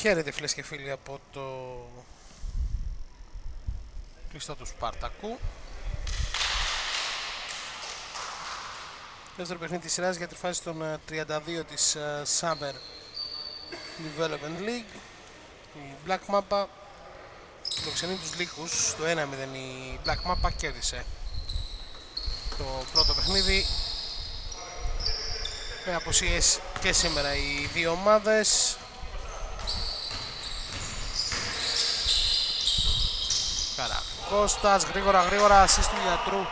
Χαίρετε φίλες και φίλοι από το κλειστό του Σπάρτακου. Δεύτερο παιχνίδι της σειράς για τη φάση των 32 ε, της ε, Summer Development League. Η Black Mappa φιλοξενεί τους Λύκους. Το 1-0 η Black Mappa κέρδισε το πρώτο παιχνίδι. Με αποσίες και σήμερα οι δύο ομάδες. Κώστας γρήγορα γρήγορα assist του γιατρού.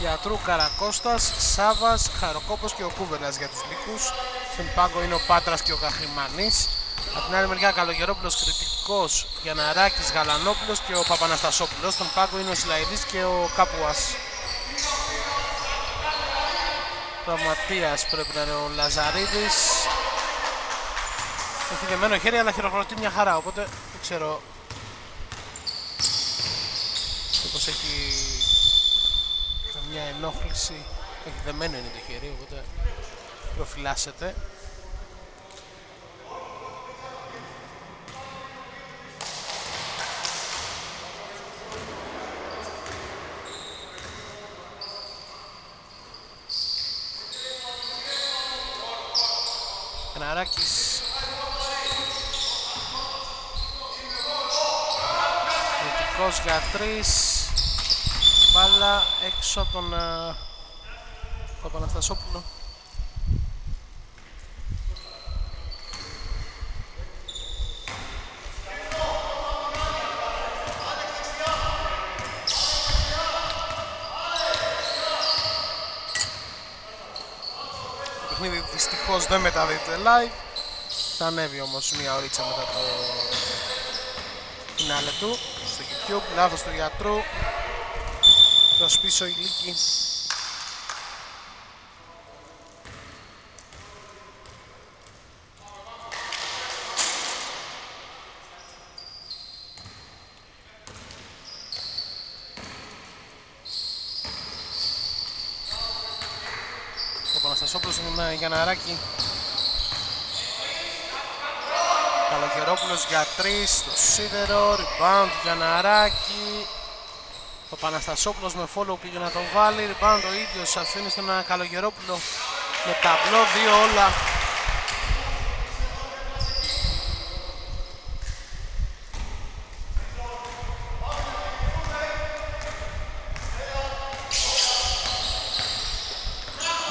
Γιατρού Καρακώστας, Σάβας, Χαροκόπος και ο Κούβελας για τους λύκους. Στον πάγκο είναι ο Πάτρας και ο Καχρημανής Από την άλλη μεριά Καλογερόπουλος κριτικός Γιαναράκης Γαλανόπουλος και ο Παπαναστασόπουλος. Στον πάγκο είναι ο Σιλαϊδής και ο Κάπουας Τραυματίας πρέπει να είναι ο Λαζαρίδης έχει δεμένο χέρι αλλά χειροκροτεί μια χαρά οπότε δεν ξέρω πως έχει μια ενόχληση. Έχει δεμένο είναι το χέρι οπότε προφυλάσσεται Καναράκης Εθνικός για τρεις. Μπάλα έξω από τον uh, Παπαναστασόπουλο Το παιχνίδι δυστυχώς δεν μεταδίδεται live. Θα ανέβει όμως μία ωρίτσα μετά το φινάλε του στο YouTube, λάθος του γιατρού προς πίσω η Λίκη. Ο Παναστασόπουλος είναι για ναράκι Καλογερόπουλος για 3 στο σίδερο, rebound για Ναράκη. Ο Παναστασόπουλος με follow πήγε να το βάλει, rebound ο ίδιος αφήνει στον Καλογερόπουλο με ταμπλό, δύο όλα.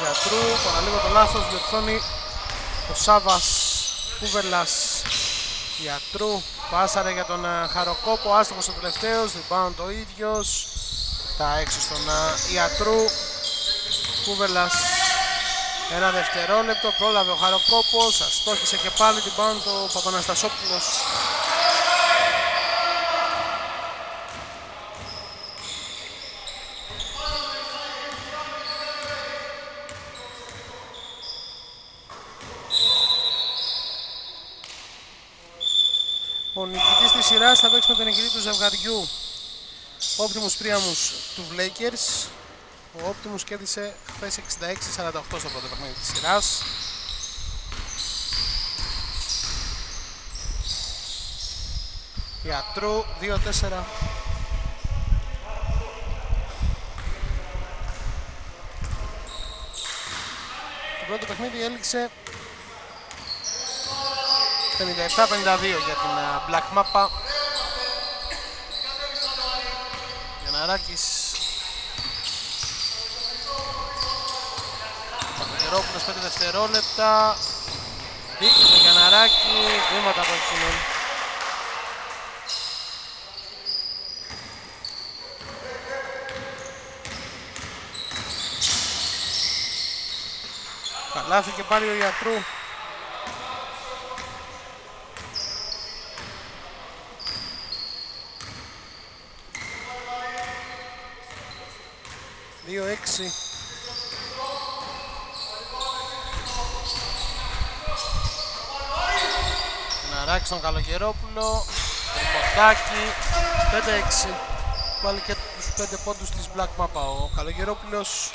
Γιατρού, παραλίγο το λάθος, διορθώνει ο Σάβας Κούβελας Γιατρού. Πάσαρε για τον ε, Χαροκόπο, άστοχος ο τελευταίος, rebound ο ίδιος. Τα έξω στον ε, Ιατρού. Κούβελας ένα δευτερόλεπτο, πρόλαβε ο Χαροκόπος, αστόχησε και πάλι την πάνω ο Παπαναστασόπουλος Ο νικητής της σειράς θα παίξει με τον νικητή του ζευγαριού Optimus Priamus του Lakers. Ο Optimus κέρδισε χθες 66-48 στο πρώτο παιχνίδι της σειράς. Ιατρού 2-4. Το πρώτο παιχνίδι έληξε 57-52 για την ε, Black Mappa. Γιαναράκης. Παπαγερόπουλος 5 δευτερόλεπτα. Δείχνει τον Γιαναράκη. Βήματα από εκείνον. Καλάθι και πάλι ο Γιατρού. 2-6. Ναράκη τον Καλογερόπουλο. Κοτάκι. 5-6. Βάλει και τους 5 πόντους της Black Mapa. Ο Καλογερόπουλος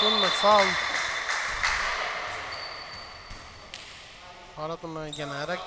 τον σταματούν με φάουλ. Άρα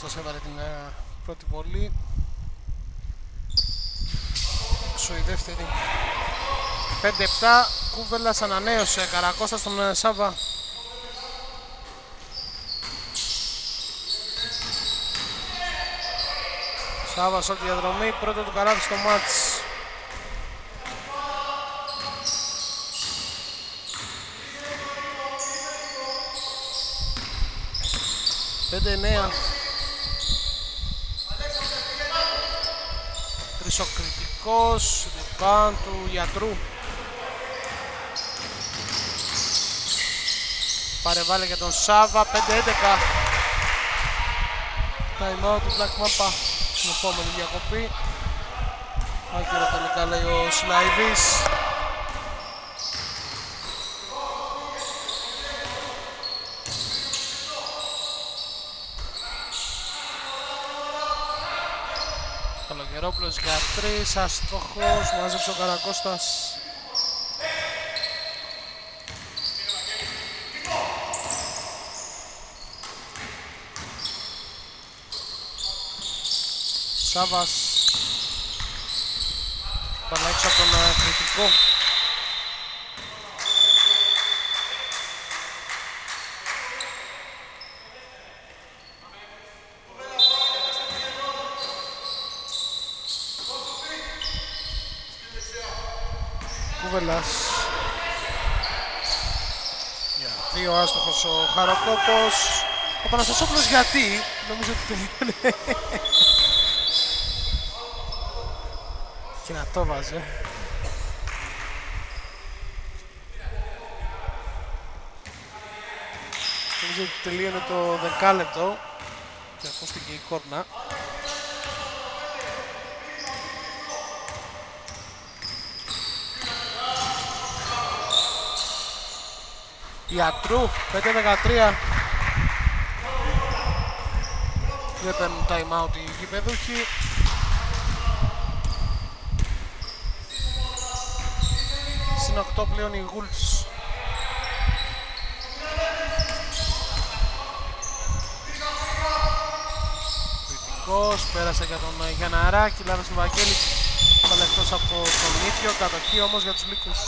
Κώστας έβαλε την ε, πρώτη βολή. Σου η δεύτερη. 5-7. Κούβελας ανανέωσε. Καρακώστας στον ε, Σάβα. Σάβας όλη τη διαδρομή. Πρώτο του καράβι στο μάτς. 5-9. Τρισοκριτικός, rebound του γιατρού. Παρεβάλλει για τον Σάβα, 5-11. Time out του Black Mamba στην επόμενη διακοπή. Άκυρο τελικά λέει ο Σλαϊβής. Καλογερόπουλος για τρεις, αστόχος, μάζεψε ο Καρακώστας. Σάβας Πάμε έξω από τον ε, κριτικό Κούβελας Για δύο άστοχος ο Χαροκόπος Ο Παναστασόπουλος γιατί νομίζω ότι τελειώνει Και να το βάζε. Νομίζω ότι τελείωνε το δεκάλεπτο και ακούστηκε η κόρνα. Ιατρού, 5-13. Δεν παίρνουν time out οι γηπεδούχοι. Συν 8 πλέον οι Wolves. Κριτικός, πέρασε για τον Γιανναράκη, λάβει στον Βαγγέλη. Αλλά εκτός από τον ίδιο, κατοχή όμως για τους Λύκους.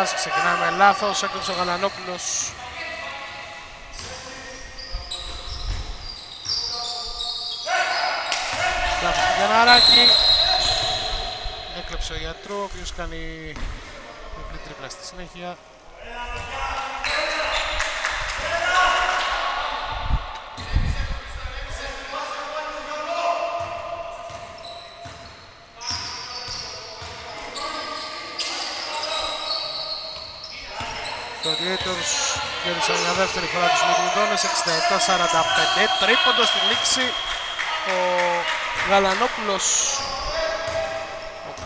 Πάτρας, ξεκινάμε λάθος, έκλειψε ο Γαλανόπουλος. Λάθος του Γιανναράκη. Έκλεψε ο γιατρού, ο οποίος κάνει διπλή τρίπλα στη συνέχεια. Gladiators. Κέρδισαν για δεύτερη φορά τους Μητριδόνες 67-45 τρίποντος στη λήξη ο Γαλανόπουλος.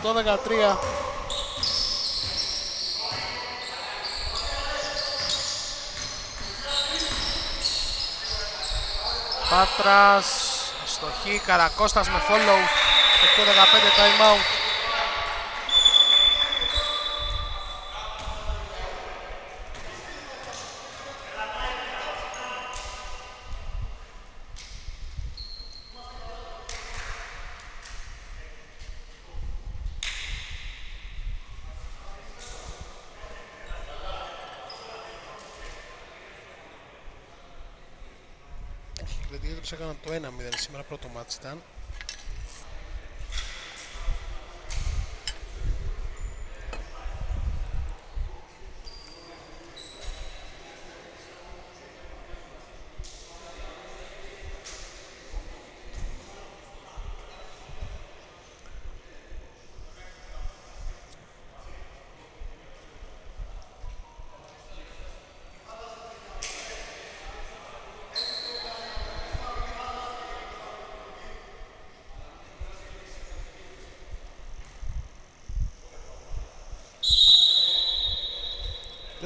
8-13 Πάτρας στοχή Καρακώστας με follow. 8-15 time out Gladiators έκαναν το 1-0 σήμερα, πρώτο μάτς ήταν.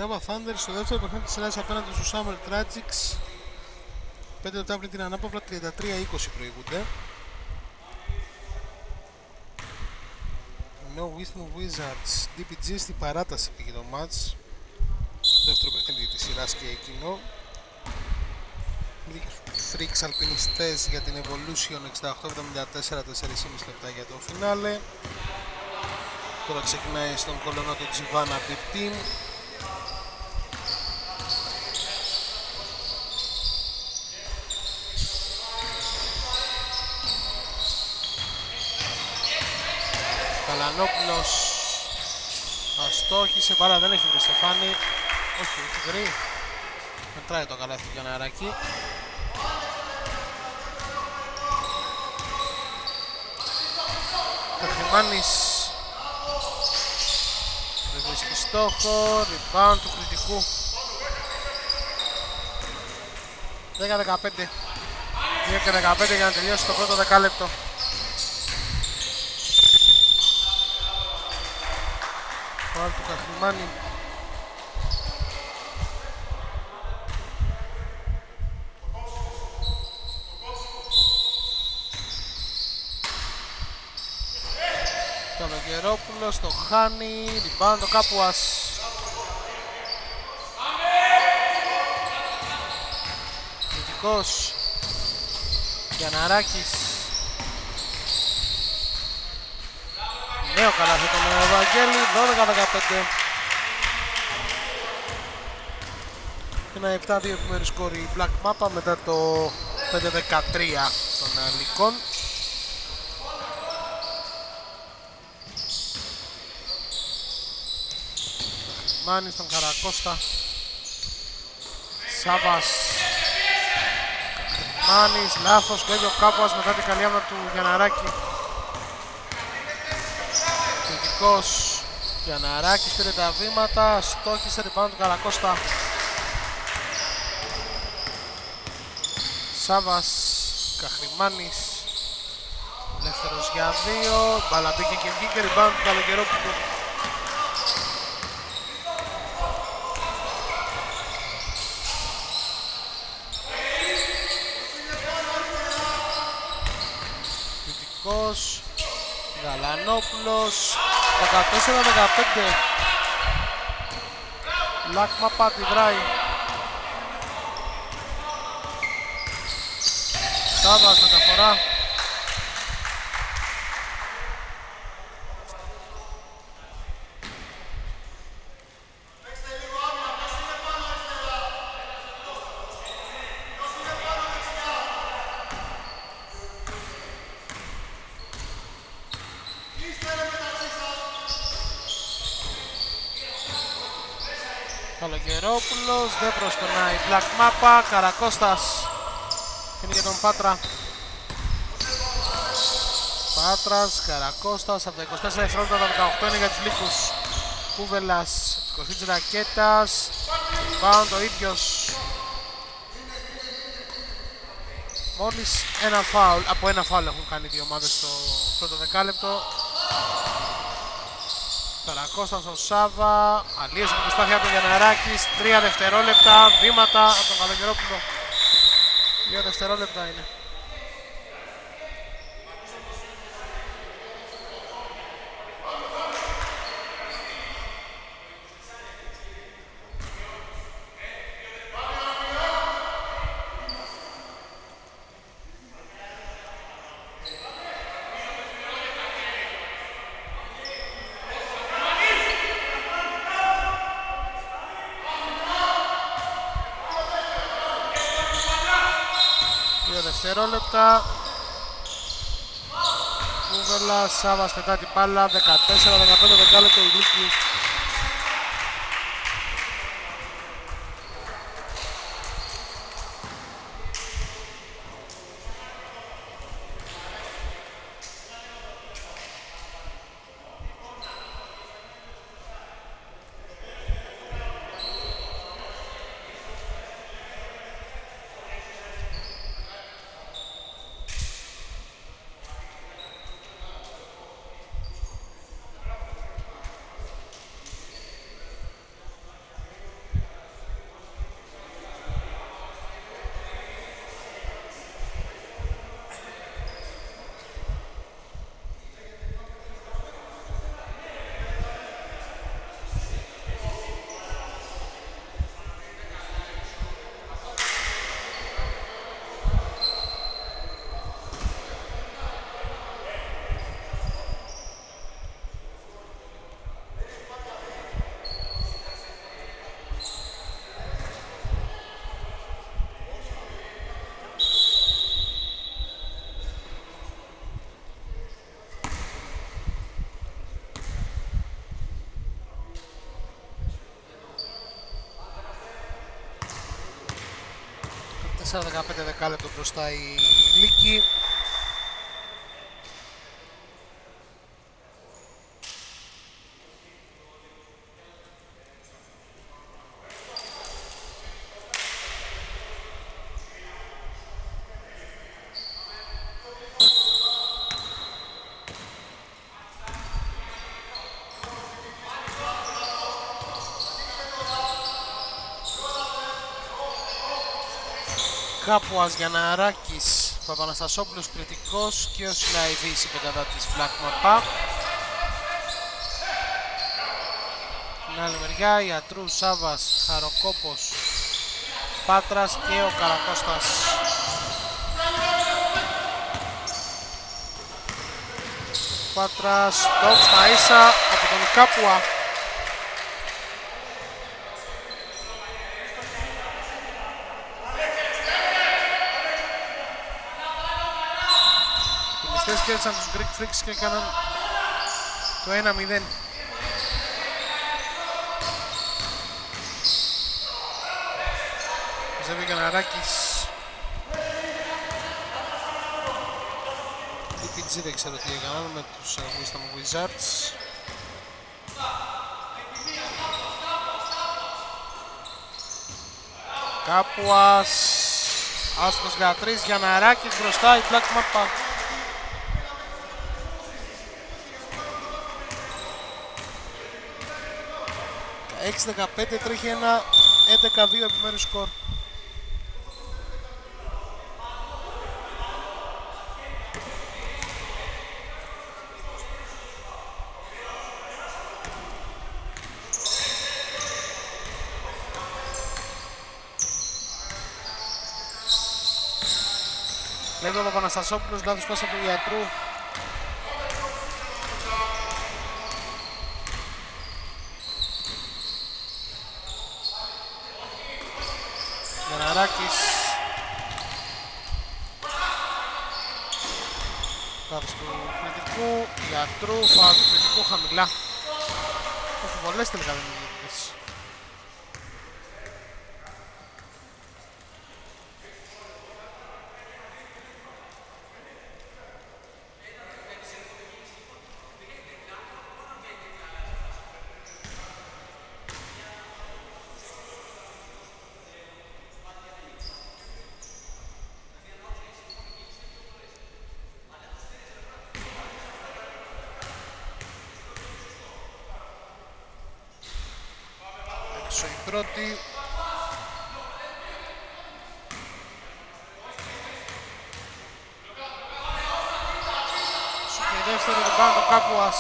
Γκάβα Thunder στο δεύτερο παιχνίδι της σειράς απέναντι στους Summer Tragics. 5 λεπτά πριν την ανάπαυλα 33-20 προηγούνται. No Wisdom Wizards DPG στην παράταση πήγε το match. Δεύτερο παιχνίδι της σειράς και εκείνο. Freaks Αλπινιστές για την Evolution 68-74 4,5 λεπτά για το φινάλε. Τώρα ξεκινάει στον κολονό του Τζιβάνα Big Team Καλανόπουλος αστόχησε, μπάλα δεν έχει βρει Στεφάνη. Όχι, έχει βρει. Μετράει το καλάθι για νεαράκι Καχημάνης δεν βρίσκει στόχο, rebound του κριτικού. 10-15 2 και 15 για να τελειώσει το πρώτο δεκάλεπτο Φάουλ του Καχημάνη Καλογερόπουλος το χάνει, rebound το Κάπουας Κριτικός Γιανναράκης Νέο καλάθι τον Ευαγγέλη, 12-15 Ένα 7-2 επιμέρους σκόρη Black Mapa μετά το 5-13 των Λυκών Μάνης στον Καρακώστα. Σάβας. Μάνης, λάθος, κλέβει ο Κάποας μετά την καλή άμυνα του Γιανναράκη Κριτικός Γιανναράκης πήρε τα βήματα, στόχισε ρηπάνω του Καρακώστα. Σάβας, Καχρημάνης Ελεύθερος για δύο, μπάλα μπήκε και βγήκε rebound του Καλοκαιρόπουλου Κριτικός Γαλανόπουλος 14-15 Λάκμα πατηδράει Σάβας μεταφορά Καλογερόπουλος, δεν προσπερνάει Black Mapa, Καρακώστας. Είναι για τον Πάτρα. Πάτρας, Καρακώστας, από τα 24 δευτερόλεπτα τα 18 είναι για τους Λύκους. Κούβελας, 20 ρακέτας, Rebound ο ίδιος. Μόλις ένα φάουλ, από ένα φάουλ έχουν κάνει δύο ομάδες στο πρώτο δεκάλεπτο Καρακώστας ο Σάβα, αλίωσε την προσπάθεια του Γιανναράκης, τρία δευτερόλεπτα, βήματα από τον Καλογερόπουλο. Δύο δευτερόλεπτα είναι. Δύο δευτερόλεπτα. Κούβελα, Σάβας μετά την μπάλα, 14-15 δεκάλεπτο η Λίκη. 4-15 δεκάλεπτο μπροστά η Λίκη. Κάποας Γιανναράκης, Παπαναστασόπουλος κριτικός και ο Σιλαϊδής η πεντάδα της Black Mapa. Στην άλλη μεριά Ιατρού, Σάβας, Χαροκόπος, Πάτρας και ο Καρακώστας. Πάτρας, top στα ίσα από τον Κάποα. Χθες κέρδισαν τους Greek Freaks και έκαναν το 1-0. Ζεύει Καναράκης. Η PG δεν ξέρω τι έκαναν με τους Wisdom Wizards. Κάποας Άστος για τρεις, Γιανναράκης μπροστά, η Black Mapa. 6-15 τρέχει ένα 11-2 επιμέρους σκορ. Λέει ο Παπαναστασόπουλος, λάθος πάσα του ιατρού, Λάθος του κριτικού, γιατρού, φάουλ του κριτικού χαμηλά. Όχι πολλές τελικά δεν είναι. πρώτη. Σου και δεύτερη την πάνω το Κάπουας.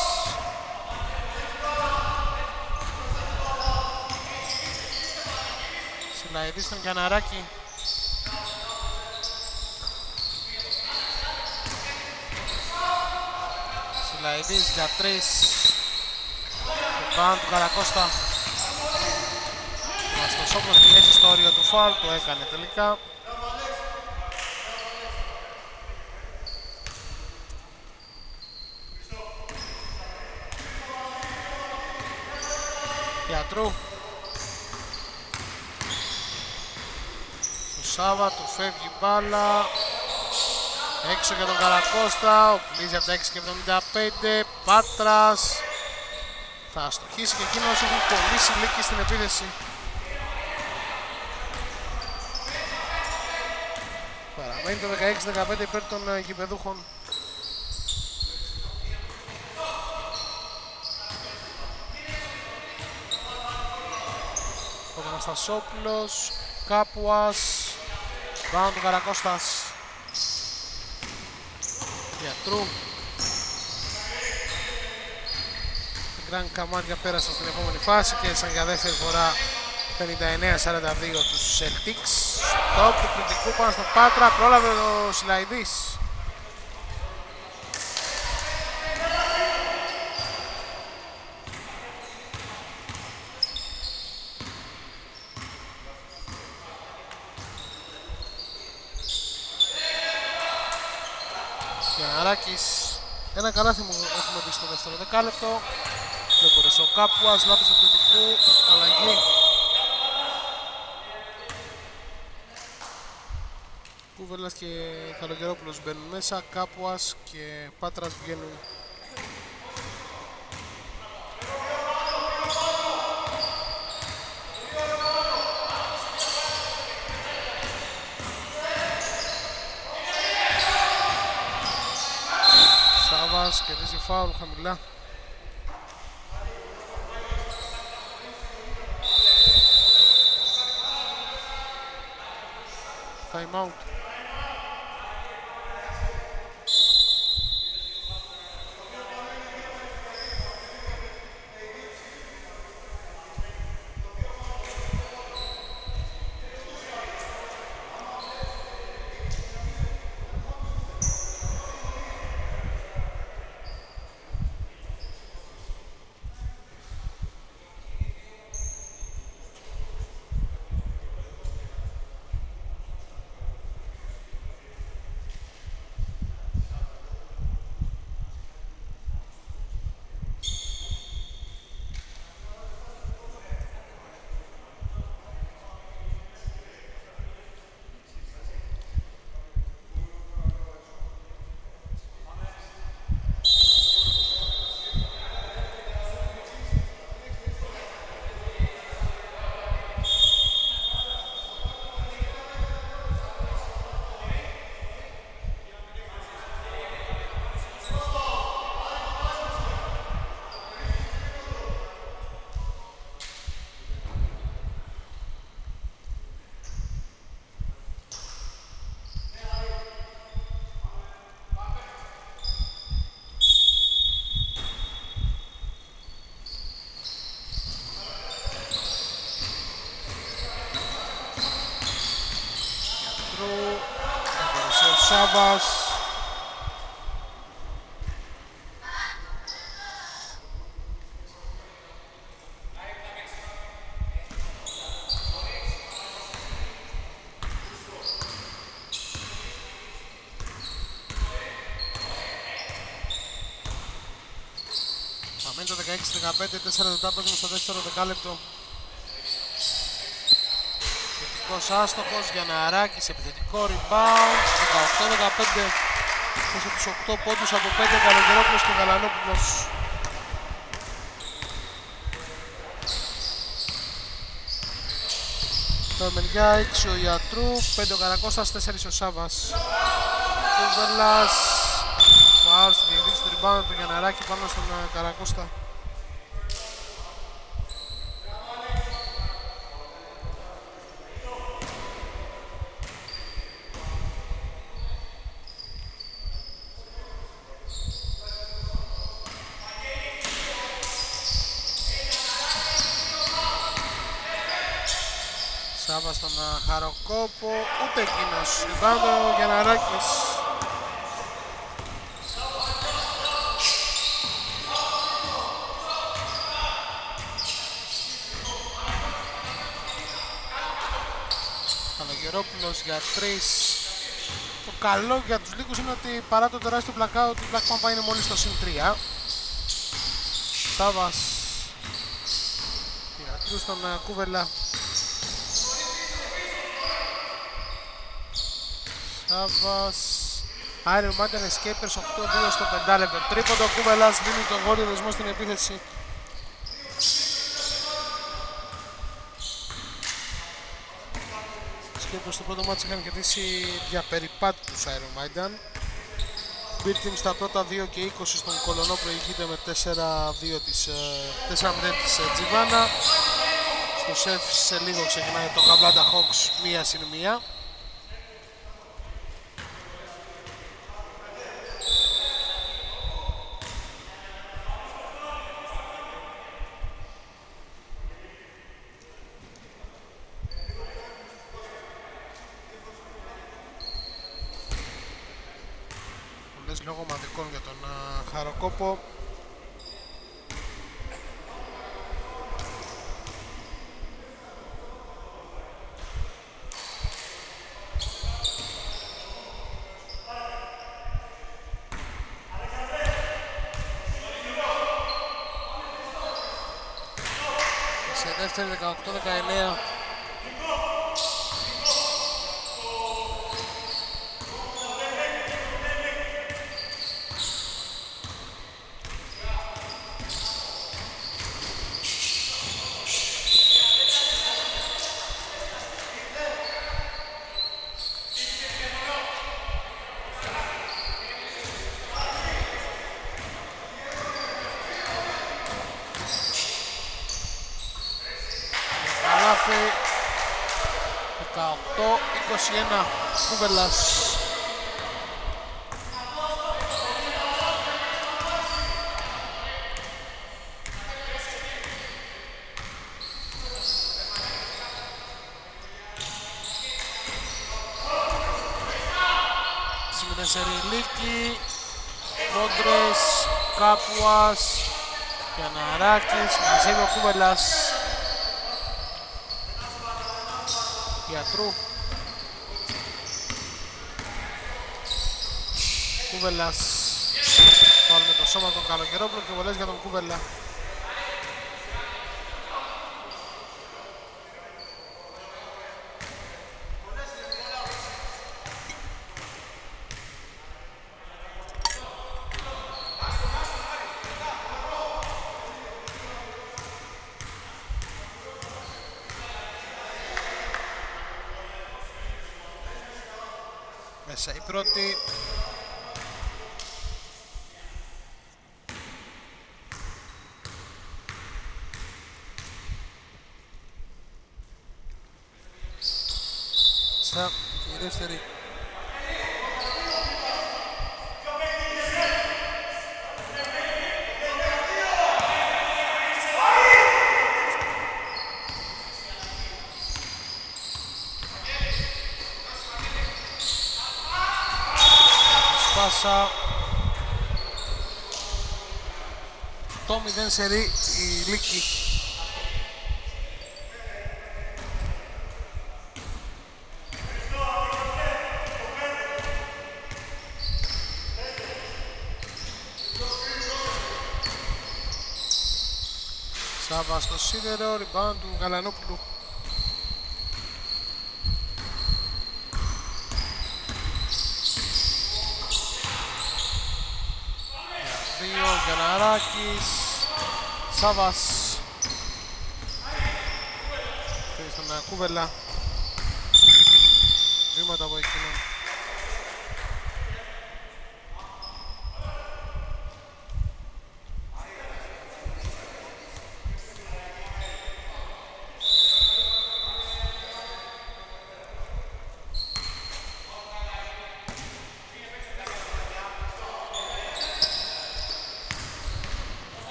Σιλαίδης στον Καναράκη. Σιλαίδης για τρεις. Το πάνω του Καρακώστα. Όπως την έχει στο όριο του φάουλ, το έκανε τελικά. Γιατρού. Σάβα του φεύγει μπάλα. Έξω για τον Καρακώστα, ο Πλίζη από τα 6 και 75, Πάτρας. Θα αστοχίσει και εκείνος έχει πολύ συλλίκη στην επίδεση. Παραμένει το 16-15 υπέρ των ε, γηπεδούχων. Ο Αναστασόπουλος, Κάπουας, πάνω του Καρακώστας. Γιατρού. Γκραν Καμάρια πέρασαν στην επόμενη φάση και σαν για δεύτερη φορά 59-42 τους Celtics. Στόπ του κριτικού πάνω στο Πάτρα, πρόλαβε ο Σιλαϊδής. Γιανναράκης, ένα καλάθι μου έχουμε δει στο δεύτερο δεκάλεπτο. Δεν μπορείς ο Κάπουας, λάθος του κριτικού, αλλαγή Κούβελας και Καλογερόπουλος μπαίνουν μέσα, Κάποας και Πάτρας βγαίνουν Σάβας κερδίζει φάουλ χαμηλά. irmão. Out. Σάβας. Αμένει το 16-15, 4 λεπτά παίζουμε στο δεύτερο δεκάλεπτο. Επιθετικός άστοχος για Ναράκης, επιθετικό rebound, 18-15 πίσω τους 8 πόντους από 5 Καλογερόπουλος και Γαλανόπουλος. Το μεριά 6 ο Ιατρού, 5 ο Καρακώστας, 4 ο Σάβας. Κουβέλας, φάουλ στη διεκδίκηση του rebound του Γιανναράκη πάνω στον ε, Καρακώστα. Σάβα στον ε, Χαροκόπο, ούτε εκείνος. Rebound ο Γιανναράκης. Καλογερόπουλος για 3. Το καλό για τους λίγους είναι ότι παρά το τεράστιο blackout η Black Mamba είναι μόλις στο συν 3. Σάβας για στον ε, Κούβελα Σάβας Iron Mountain Escapers 8-2 στο 5 λεπτό. Τρίποντο Κούβελας δίνει τον γόριο δεσμό στην επίθεση. Escapers στο πρώτο μάτσο είχαν κερδίσει για περιπάτη τους Iron Mountain. Beat Team στα πρώτα 2 και 20 στον Κολονό προηγείται με 4-2 της, 4 της Τζιβάνα. Στο σεφ σε λίγο ξεκινάει το Καμπλάντα Hawks μία συν μία. Πολλές λόγω ομαδικών για τον α, Χαροκόπο. Σε δεύτερη 18-19 Καταστράφει 18-21 Κούβελας. Σεριλίκη, Κόντρες, Κάπουας, Γιαναράκης, μαζεύει ο Κούβελας. Γιατρού. Κούβελας. Βάλουμε το σώμα τον Καλοκαιρόπουλο και βολές για τον Κούβελα. Μέσα η πρώτη. Στα η δεύτερη. πάσα. Το 0 σερί η Λίκη. Σάβα στο σίδερο, rebound του Γαλανόπουλου. Γιανναράκης, Σάβας, φέρει στον Κούβελα, βήματα από εκείνον.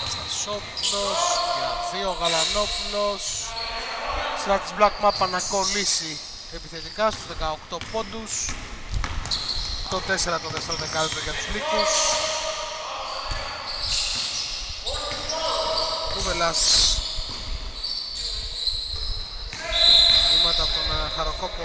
Αναστασόπουλος για δύο Γαλανόπουλος. Σειρά της Black Map να κολλήσει επιθετικά στους 18 πόντους. Το 4 το δεύτερο δεκάλεπτο για τους Λύκους Κούβελας βήματα από τον Χαροκόπο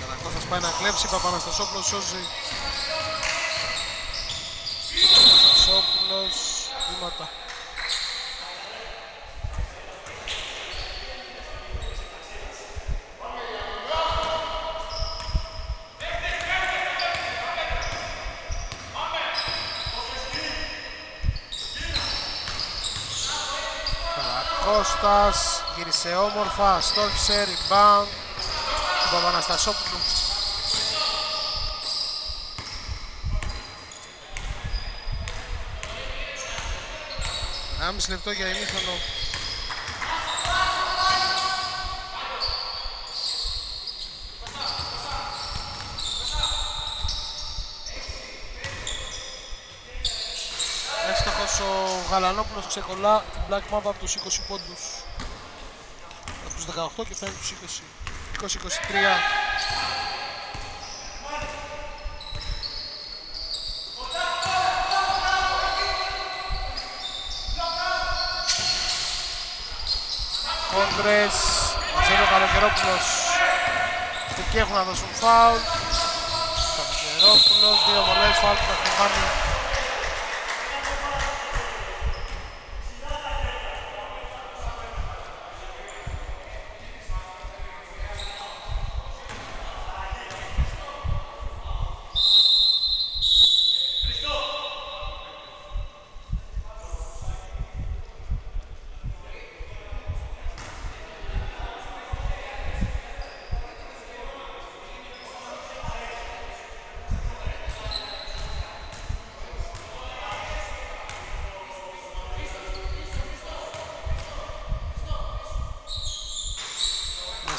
Καρακώστας πάει να κλέψει, Παπαναστασόπουλος σώζει. Παπαναστασόπουλος, βήματα. Καρακώστας, γύρισε όμορφα, στόχισε, rebound του Παπαναστασόπουλου. Άμιση λεπτό για ημίχρονο. Εύστοχος ο Γαλανόπουλος ξεκολλά την Black Mamba από τους 20 πόντους. Από τους 18 και φτάνει τους 20. 20-23. Κόντρες, μαζεύει ο Καλοκαιρόπουλος. Εκεί έχουν να δώσουν φάουλ. Καλογερόπουλος, δύο βολές φάουλ που θα κάνει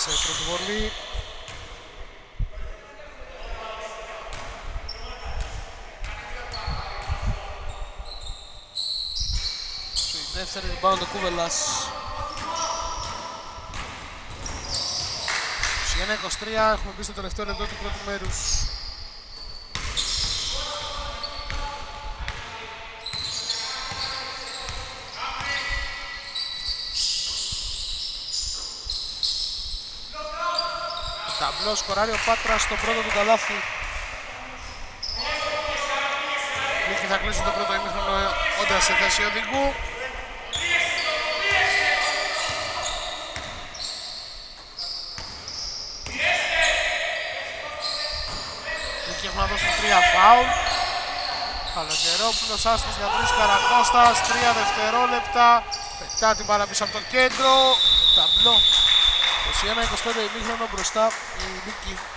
μέσα η πρώτη βολή. Στη δεύτερη rebound ο Κούβελας. 21-23 έχουμε μπει στο τελευταίο λεπτό του πρώτου μέρους. Ταμπλό σκοράρει ο Πάτρας στο πρώτο του καλάθι. Νίκη θα κλείσουν το πρώτο ημίχρονο όντας σε θέση οδηγού. Νίκη έχουμε να δώσουν τρία φάουλ. Καλογερόπουλος, άστος για τρεις Καρακώστας, τρία δευτερόλεπτα. Πετά την μπάλα πίσω από το κέντρο. Ταμπλό 21-25 ημίχρονο μπροστά η Νίκη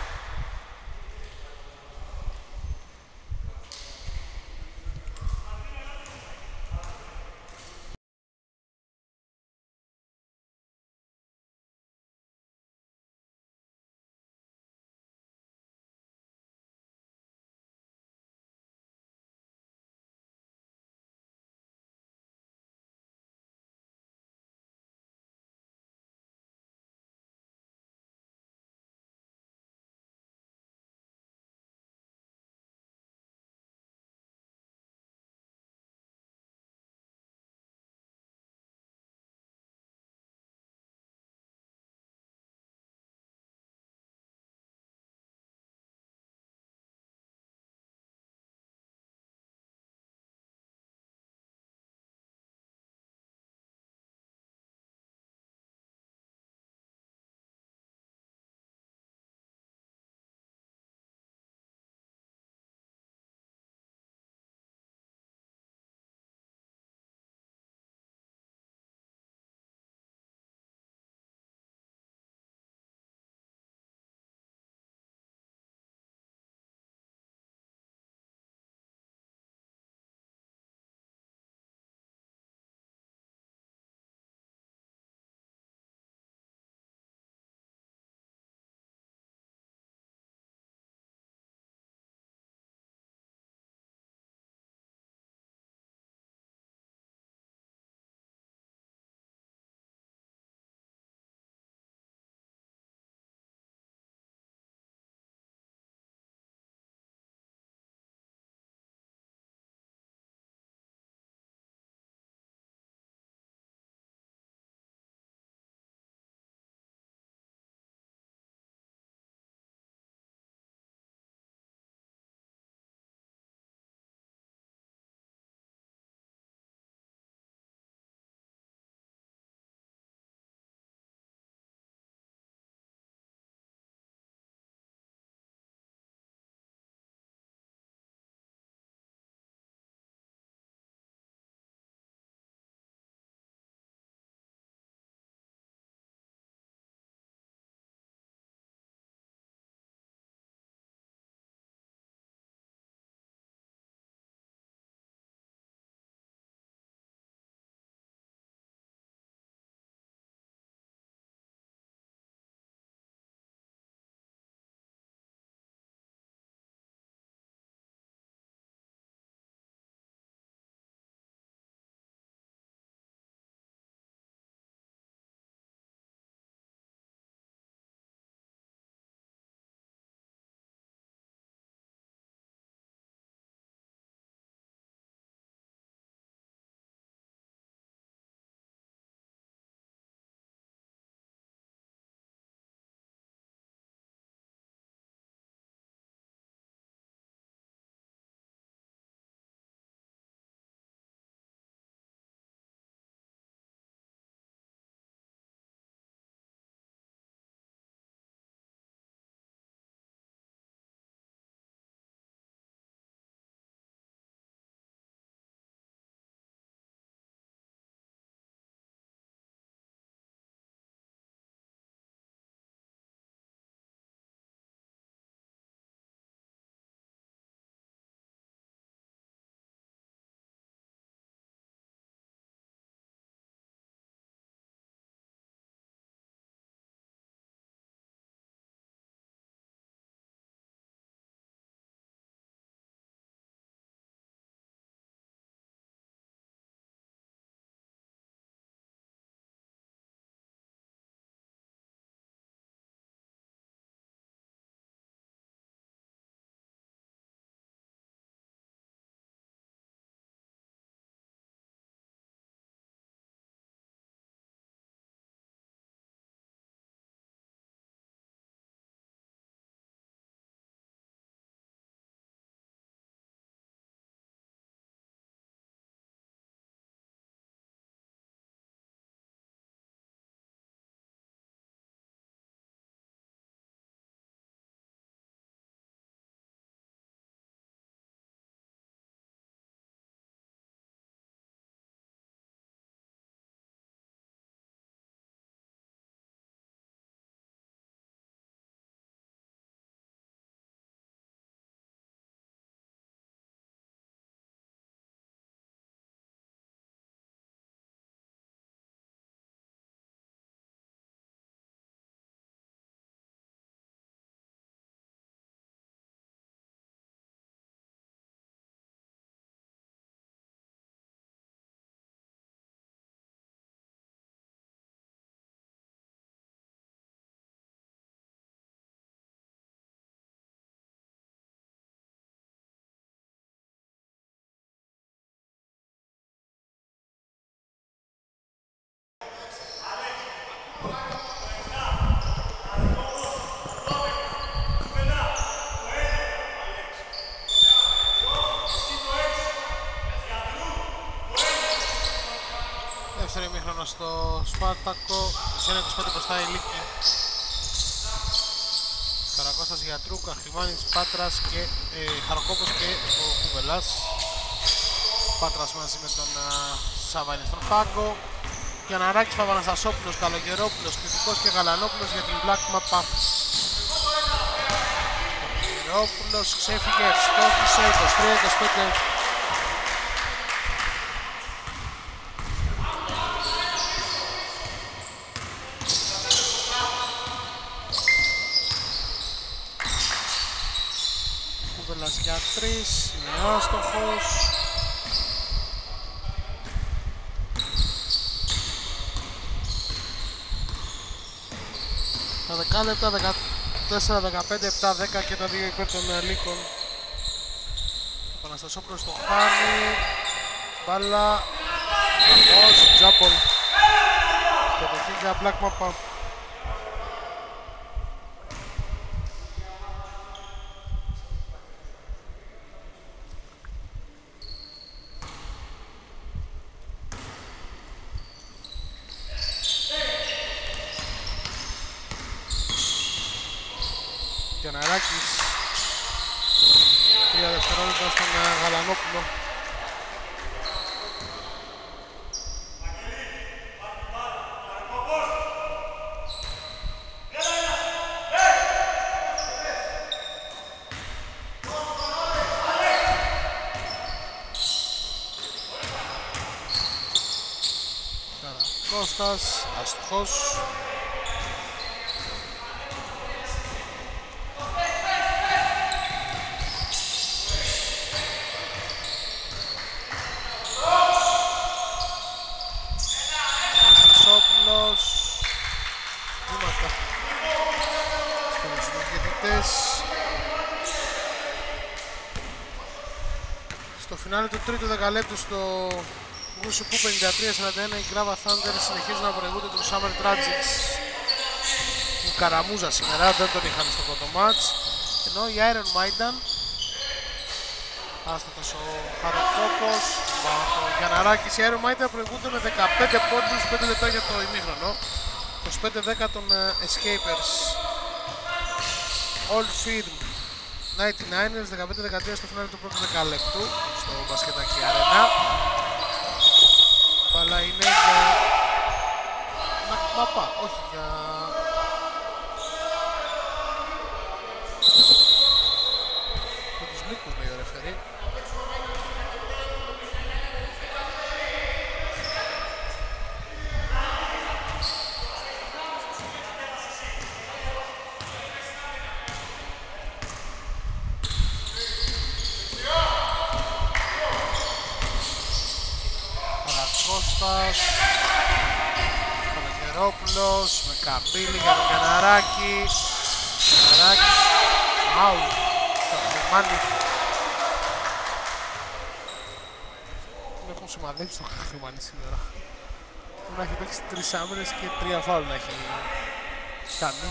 Σπάρτακο. 21-25 μπροστά η Λίκη. Καρακώστας Γιατρού, Καχλιμάνης, Πάτρας και ε, Χαροκόπος και ο Κουβελάς. Πάτρας μαζί με τον ε, Σάβα είναι στον πάγκο. Γιανναράκης, Παπαναστασόπουλος, Καλογερόπουλος, Κρητικός και Γαλανόπουλος για την Black Mapa. Καλογερόπουλος ξέφυγε, στόχισε, 23-25 για 3, είναι άστοχος. Τα δεκάλεπτα, 14, 15, 7, 10 και τα δύο υπέρ των Λύκων. Ο Παναστασόπουλος το χάνει. Μπάλα. Αχώς, Τζάπολ. Κατοχή για Black Mapa. Κώστας, αστοχός. Στο φινάλι του τρίτου δεκαλέπτου στο Γούσου που 53-41 η Grava Thunder συνεχίζουν να προηγούνται τους Summer Tragics. Του Καραμούζα σήμερα, δεν τον είχαν στο πρώτο μάτς ενώ η Iron Maiden άστατος ο Χαροκόπος ο Γιανναράκης η Iron Maiden προηγούνται με 15 πόντους 5 λεπτά για το ημίχρονο. 25-10 των uh, Escapers. Old Firm 99ers 15-13 στο φινάλι του πρώτου δεκαλέπτου στο μπασκετάκι αρένα αλλά είναι για μαπά, όχι για... Για τους λύκους λέει ο ρεφερή. Κώστας Παναγερόπουλος με καμπύλη για τον Καναράκη Καναράκης Αου Το Χρυμάνι Τον έχουν σημαδέψει το Χρυμάνι σήμερα. Να έχει παίξει τρεις άμυνες και τρία φάουλ να έχει κάνει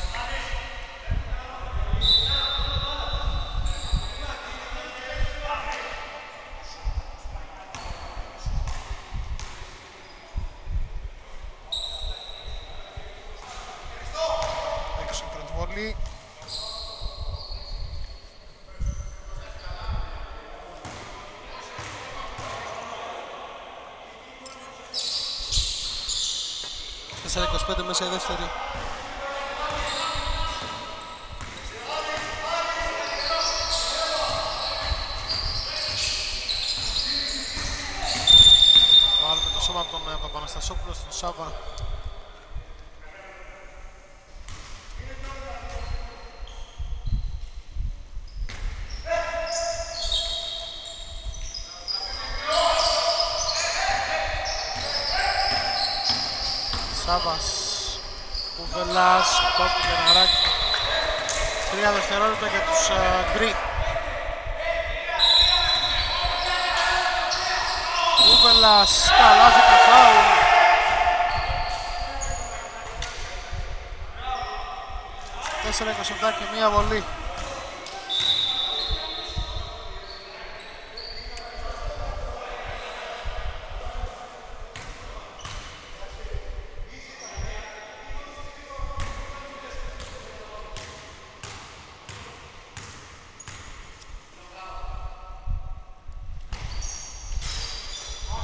μέσα η δεύτερη. Βάλουμε το σώμα από τον ε, Παπαναστασόπουλο στον Σάβα. Σάβας Κουβελάς, Πάπου και Ναράκη. Τρία δευτερόλεπτα για τους uh, γκρι. Κουβελάς, καλάθι και φάουλ. Τέσσερα εικοσιεπτά και μία βολή.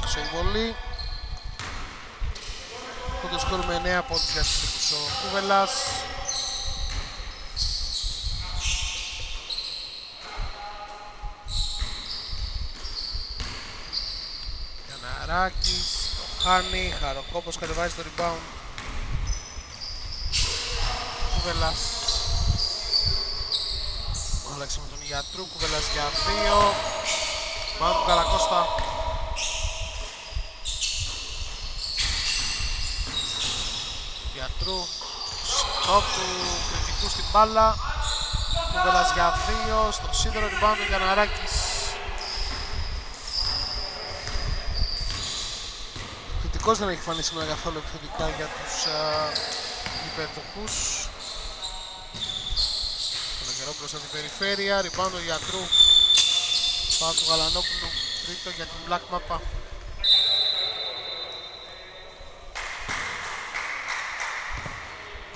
σε βολή. Τότε σκορ με 9 πόντους για τους ο Κούβελας. Γιανναράκης, το χάνει, Χαροκόπος κατεβάζει το rebound. Κούβελας. Άλλαξε με τον Γιατρού, Κούβελας για δύο. Πάνω του Καλακώστα. Γιατρού, στόπ του κριτικού στην μπάλα. Κούβελας για δύο, στο σίδερο rebound του Γιανναράκης. Κριτικός δεν έχει φανεί σήμερα καθόλου επιθετικά για τους υπερδοχούς. Τον Αγερόπουλος από την περιφέρεια, rebound του Γιατρού. Πάω του Γαλανόπουλου, τρίτο για την Black Mappa.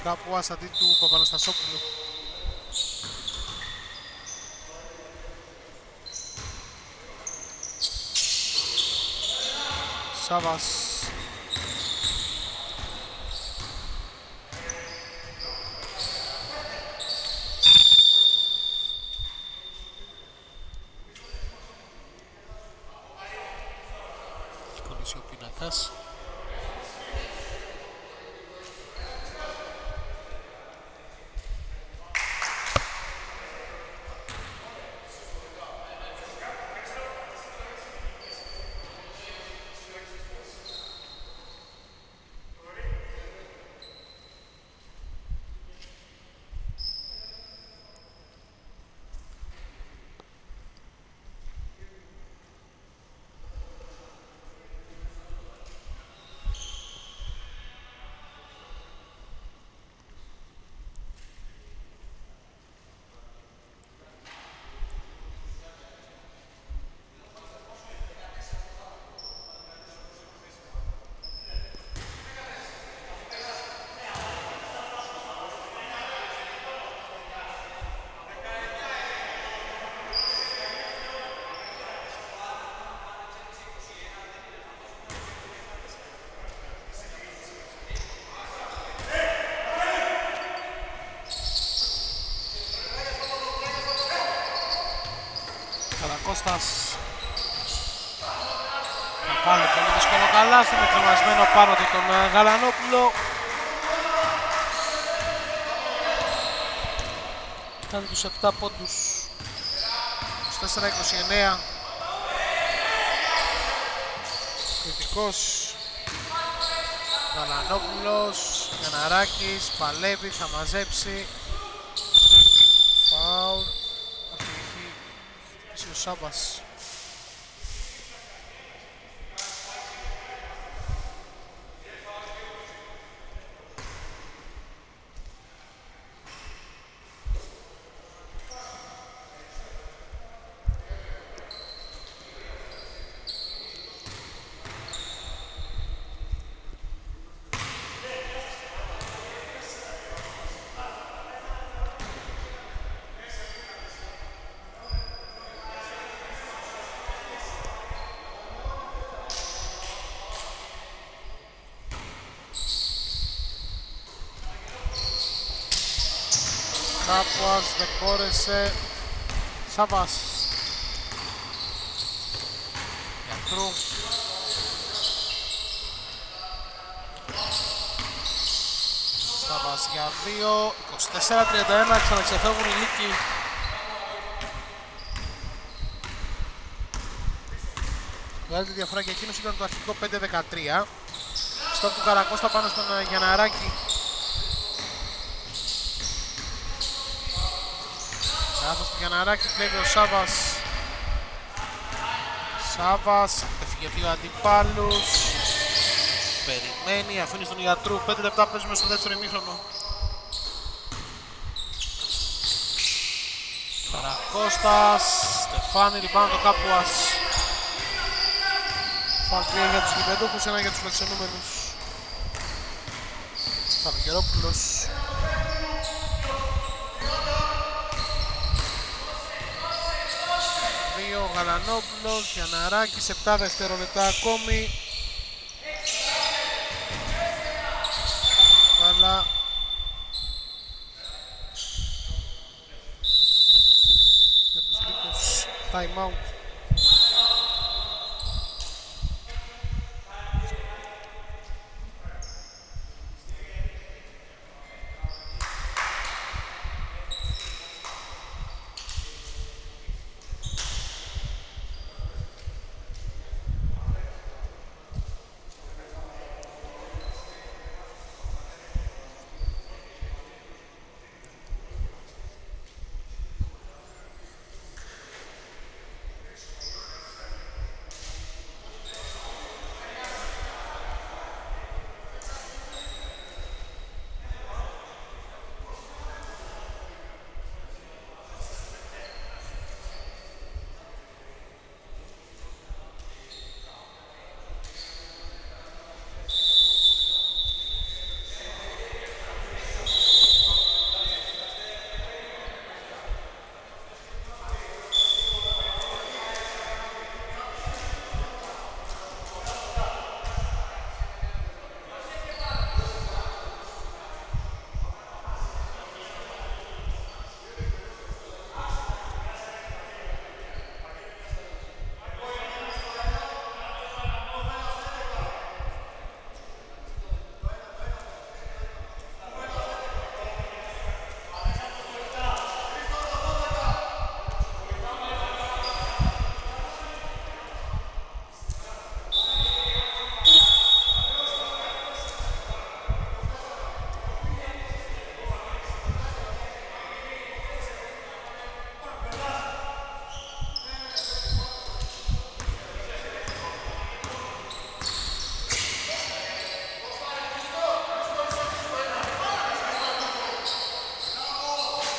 Κάπου ας αντί του Παπαναστασόπουλου. Σάβας. Έχει κολλήσει ο πίνακας. Καρακώστας θα βάλει πολύ δύσκολο. Καλά στον ετοιμασμένο πάνω του τον ε, Γαλανόπουλο. Κάνει τους 7 πόντους. 24-29 κριτικός. Γαλανόπουλος Γιανναράκης παλεύει, θα μαζέψει Shabbat. Ο Σάμπας Κάπουας δεν μπόρεσε. Σάβας Γιατρού Σάβας για 2 24-31 ξαναξεφεύγουν οι Λύκοι Μεγάλη διαφορά για εκείνους ήταν το αρχικό 5-13 Στόπ του Καρακώστα πάνω στον ε, Γιανναράκη Λάθος του Γιανναράκη, κλέβει ο Σάβας. Σάβας, έφυγε δύο αντιπάλους. Περιμένει, αφήνει στον Ιατρού. 5 λεπτά παίζουμε στο δεύτερο ημίχρονο. Καρακώστας, Στεφάνη, λοιπόν το Κάπουας. Φαλ τρία για τους γηπεδούχους, ένα για τους φιλοξενούμενους. Καλογερόπουλος. Δύο. ο Γαλανόπουλος, Γιανναράκης, 7 δευτερόλεπτα ακόμη. Βάλα. Για τους Λύκους, time out.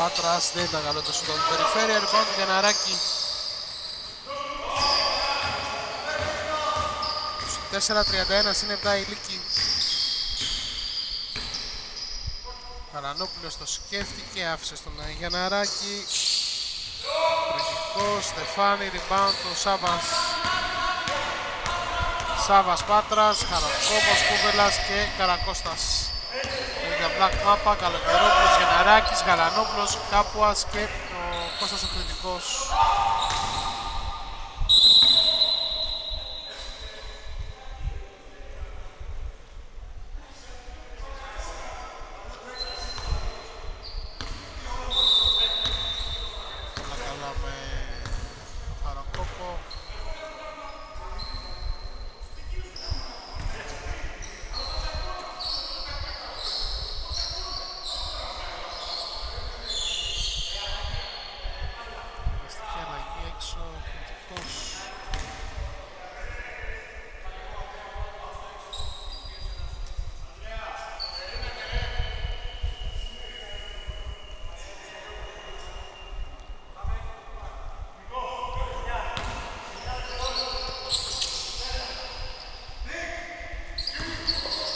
Πάτρας δεν ήταν καλό το σούτο του περιφέρεια, λοιπόν του Γιανναράκη. 4-31 είναι 7 η Λίκη. Παρανόπουλος το σκέφτηκε, άφησε στον Γιανναράκη. Κριτικό, Στεφάνη, rebound του Σάβας. Σάβας Πάτρας, Χαροκόπος, Κούβελας και Καρακώστας για Black Mapa, Καλοκαιρόπουλος, Γεναράκης, Γαλανόπουλος, Κάποας και ο Κώστας ο Κριτικός. Όλα καλά με Χαροκόπο. Αστική αλλαγή έξω, κριτικός.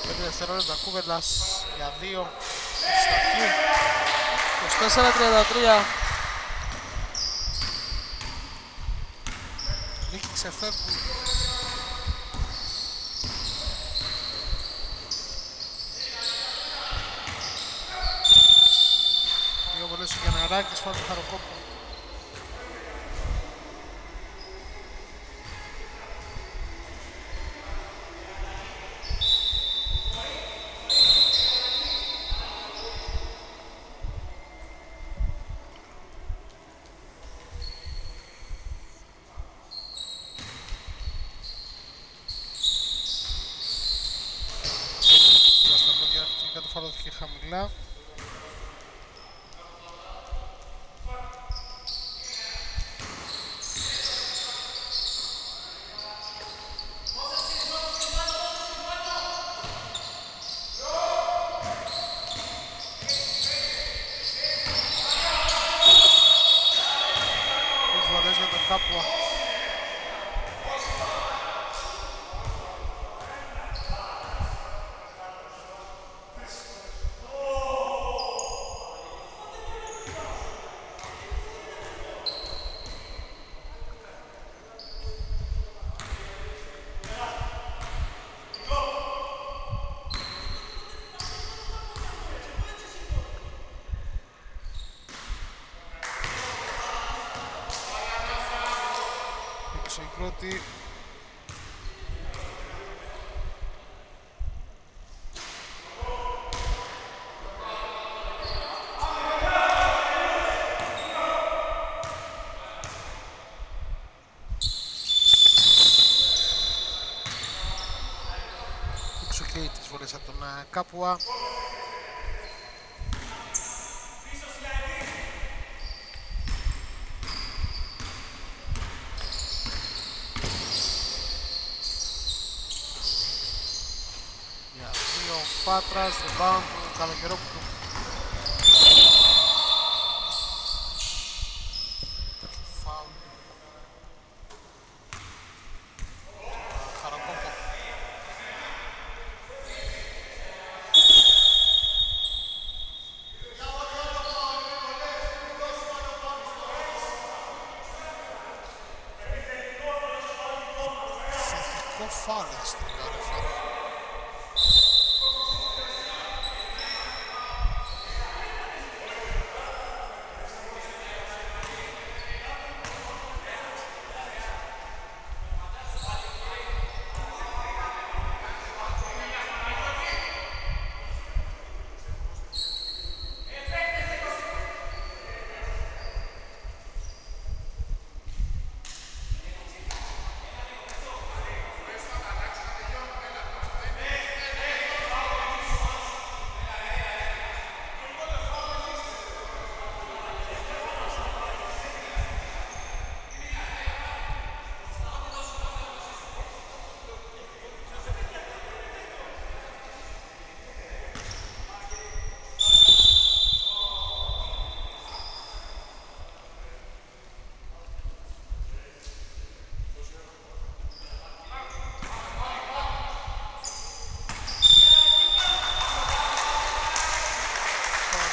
Πέντε δευτερόλεπτα κούβελας για δύο στη αρχή. 24-33. Νίκη ξεφεύγουν. Δύο βολές ο Γιανναράκης, φάνε Χαροκόπο. στα πόδια και κάτω φαλώθηκε χαμηλά. Τρεις βολές για τον Κάποα. Έδωσε η πρώτη. Έξω και οι τις φορές από τον ε, Κάπουα. Για δύο Πάτρας, rebound του Καλοκαιρόπουλου. Φάουλ. Χαρακόπο. Θετικό φάουλ έτσι τελικά ρε φίλε.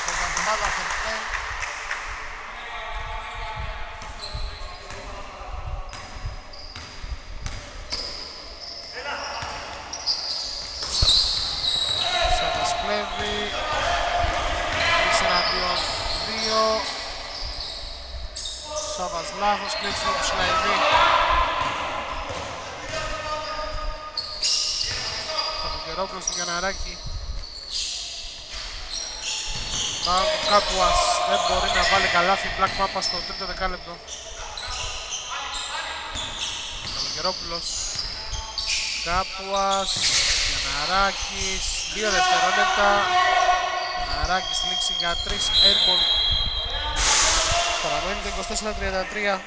στο Γουατεμάλα Φερτέν. Σάβας κλέβει. Τρεις εναντίον δύο. Σάβας λάθος, κλείψιμο του Σλαϊδί. Παπαγερόπουλος του Γιανναράκη. Πάμε ο Κάπουας δεν μπορεί να βάλει καλάθι Black Mapa στο τρίτο δεκάλεπτο. Καλογερόπουλος. Κάπουας. Γιανναράκης. Δύο δευτερόλεπτα. Γιανναράκης στη λήξη για τρεις airball. Momento en costosa la triatría.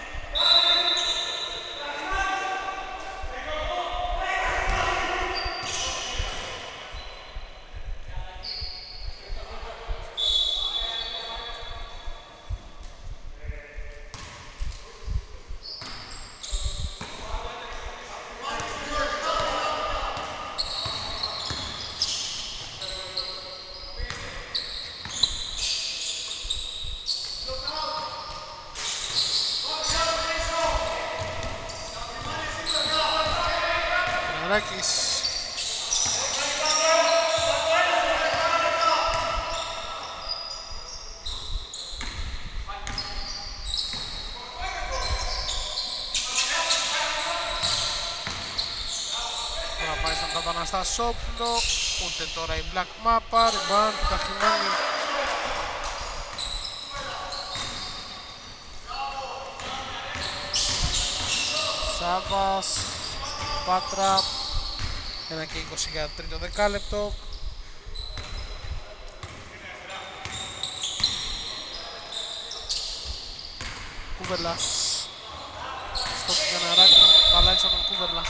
Στον Παπαναστασόπουλο. Ούτε τώρα η Black Mapa. Rebound του Καχημάνη. Σάβας, Πάτρα, 1 και 20 για τρίτο δεκάλεπτο. Κούβερλας, στο Γιανναράκη, παλάει σαν τον Κούβερλα.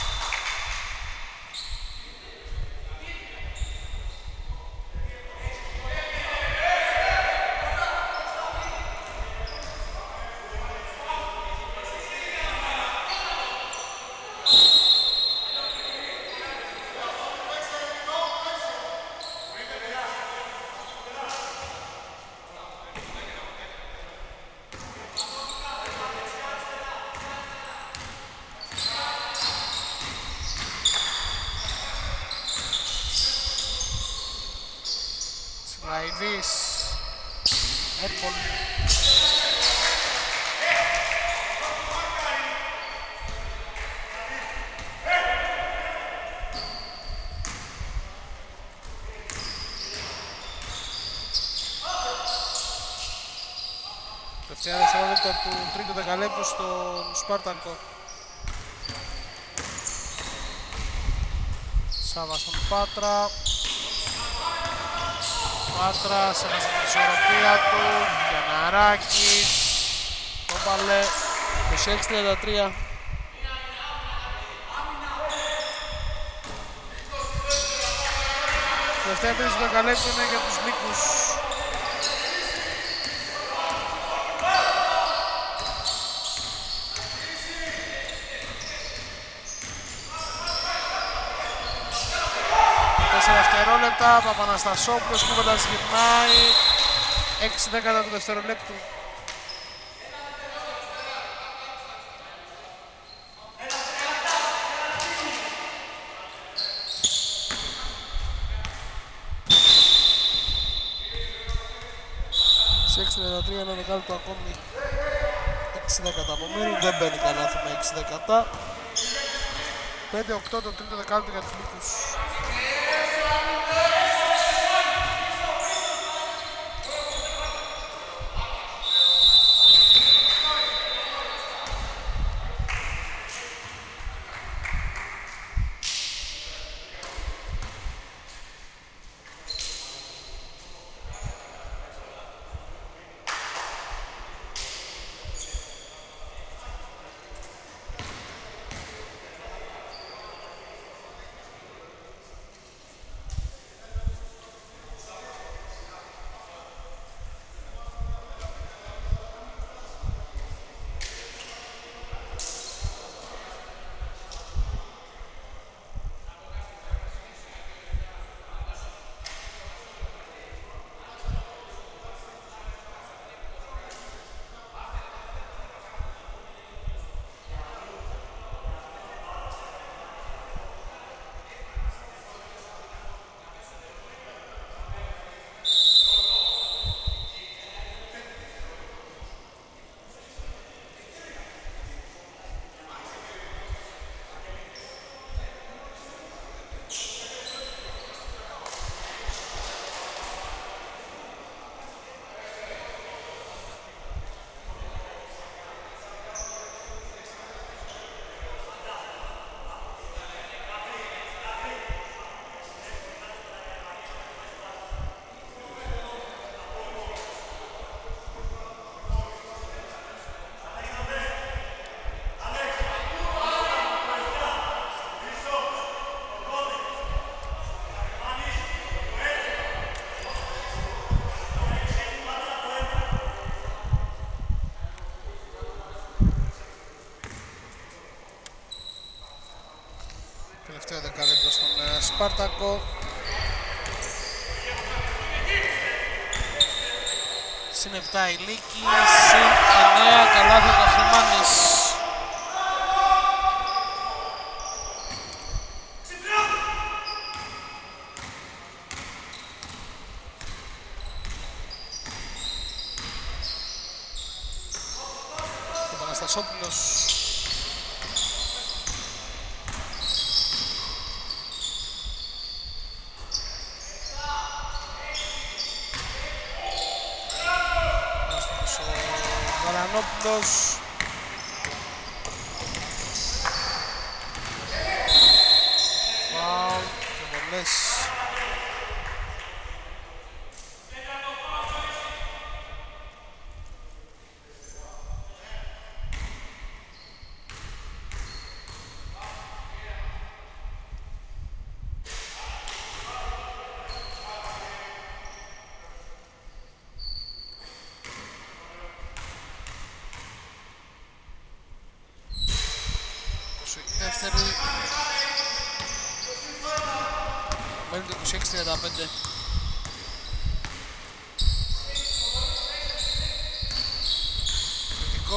Σλαϊδής, Airball. Τελευταία δευτερόλεπτα του τρίτου δεκαλέπτου στον Σπάρτακο. Σάβα στον Πάτρα. Πάτρας έχασε την ισορροπία του. Γιανναράκης. Το βάλε 26-33. Τελευταία επίθεση του δεκαλέπτου είναι για τους Νίκους. Τέσσερα δευτερόλεπτα, Παπαναστασόπουλος, Κούβελας γυρνάει. 6 δέκατα του δευτερολέπτου. Σε 6.33 ένα δεκάλεπτο ακόμη 6 δέκατα απομένουν. Δεν μπαίνει καλά με 6 δέκατα. 5-8 το τρίτο δεκάλεπτο για τους Νίκους. Σπάρτακο. Συν 7 η Λίκη, συν 9 καλάθι ο Καχλιμάνης. minutos.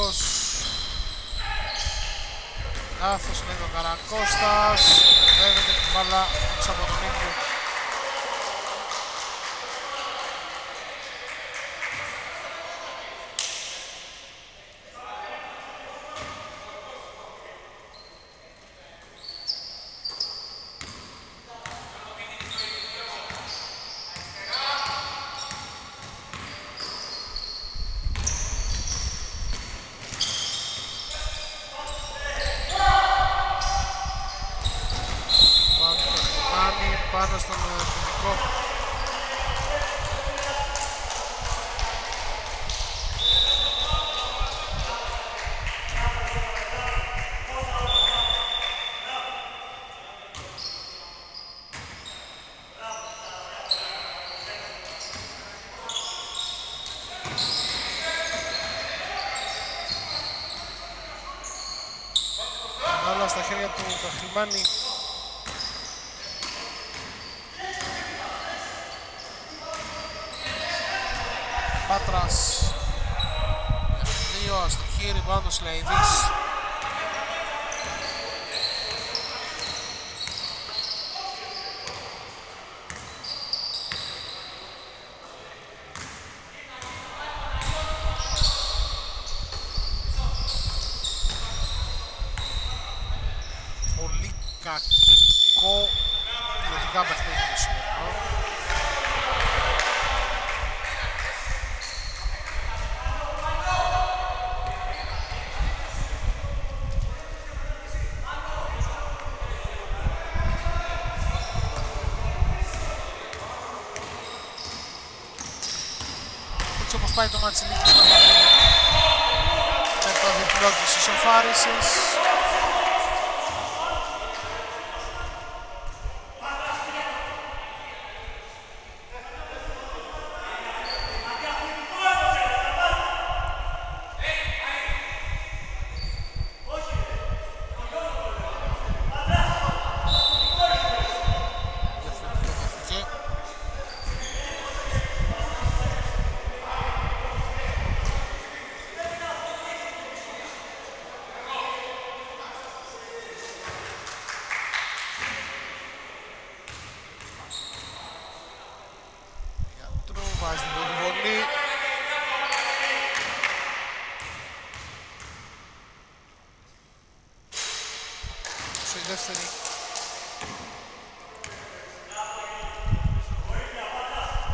Κριτικός. Λάθος είναι ο Καρακώστας. Βέβαιται την μπάλα έξω από τον ίδιο. Του Καχλιμάνη. Πάτρας. Δύο αστοχή, rebound ο Σλαϊδής. Πολύ κακό ποιοτικά παιχνίδι το σημερινό. Έτσι όπως πάει το μάτσι νίκης στο βαθμό με το διπλό της ισοφάρισης. Διαφορετικό δόθηκε. Γιατρού βάζει την πρώτη βολή. Όσο η δεύτερη.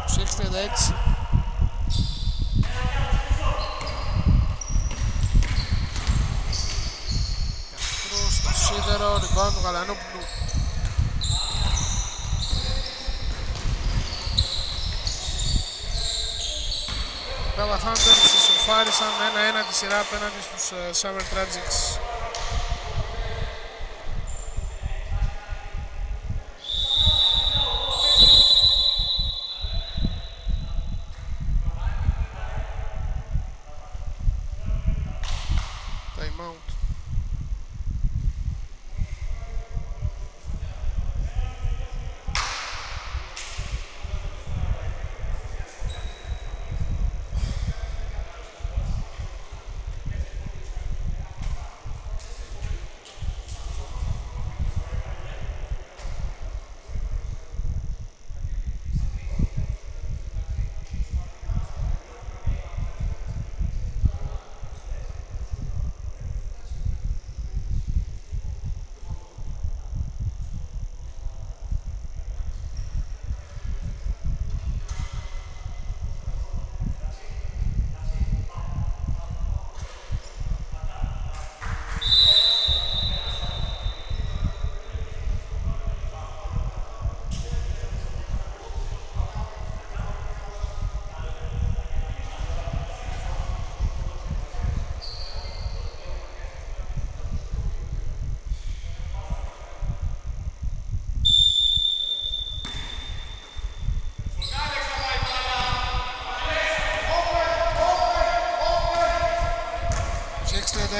Στους 6.36. Γιατρού στο σίδερο, rebound του Γαλανόπουλου. Brava Thunders ισοφάρισαν 1-1 τη σειρά απέναντι στους ε, Summer Tragics. Time out.